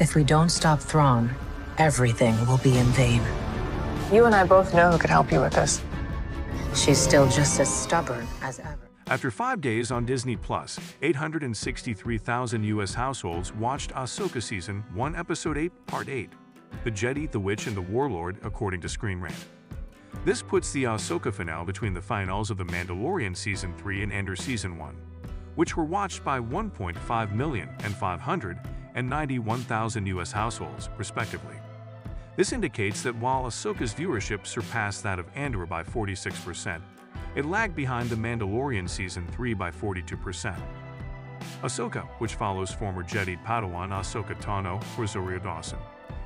If we don't stop Thrawn, everything will be in vain. You and I both know who could help you with this. She's still just as stubborn as ever. After five days on Disney Plus, 863,000 U.S. households watched Ahsoka Season 1, Episode 8, Part 8, The Jedi, the Witch, and the Warlord, according to Screen Rant. This puts the Ahsoka finale between the finals of The Mandalorian Season 3 and Andor Season 1, which were watched by 1.5 million and 591,000 U.S. households, respectively. This indicates that while Ahsoka's viewership surpassed that of Andor by 46%, it lagged behind The Mandalorian Season 3 by 42%. Ahsoka, which follows former Jedi Padawan Ahsoka Tano for Rosario Dawson,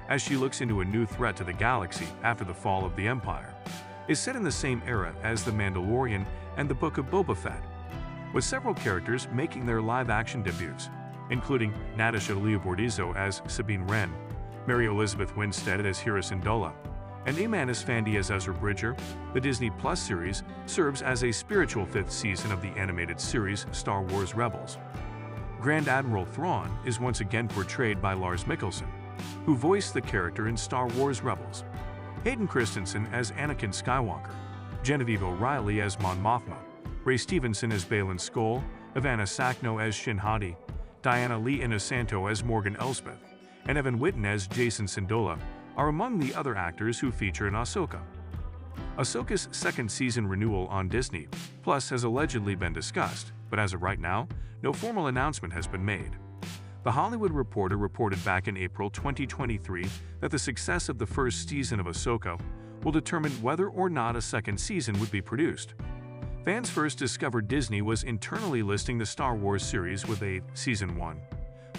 as she looks into a new threat to the galaxy after the fall of the Empire, is set in the same era as The Mandalorian and the Book of Boba Fett, with several characters making their live-action debuts, including Natasha Liu as Sabine Wren, Mary Elizabeth Winstead as Hera Syndulla, and Eman Esfandi as Ezra Bridger, the Disney Plus series serves as a spiritual fifth season of the animated series Star Wars Rebels. Grand Admiral Thrawn is once again portrayed by Lars Mikkelsen, who voiced the character in Star Wars Rebels. Hayden Christensen as Anakin Skywalker, Genevieve O'Reilly as Mon Mothma, Ray Stevenson as Baylan Skoll, Ivanna Sakhno as Shin Hati, Diana Lee Inosanto as Morgan Elspeth, and Evan Whitten as Jacen Syndulla are among the other actors who feature in Ahsoka. Ahsoka's second season renewal on Disney Plus has allegedly been discussed, but as of right now, no formal announcement has been made. The Hollywood Reporter reported back in April 2023 that the success of the first season of Ahsoka will determine whether or not a second season would be produced. Fans first discovered Disney was internally listing the Star Wars series with a Season 1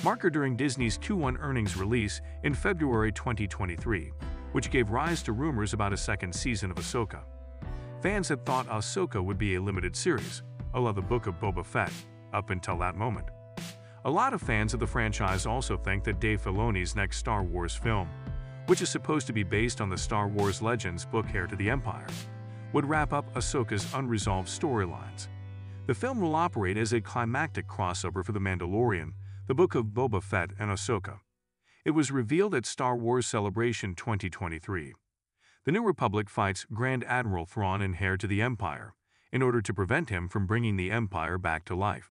marker during Disney's Q1 earnings release in February 2023, which gave rise to rumors about a second season of Ahsoka. Fans had thought Ahsoka would be a limited series, a la the Book of Boba Fett, up until that moment. A lot of fans of the franchise also think that Dave Filoni's next Star Wars film, which is supposed to be based on the Star Wars Legends book Heir to the Empire, would wrap up Ahsoka's unresolved storylines. The film will operate as a climactic crossover for The Mandalorian, the Book of Boba Fett and Ahsoka. It was revealed at Star Wars Celebration 2023. The New Republic fights Grand Admiral Thrawn and Heir to the Empire in order to prevent him from bringing the Empire back to life.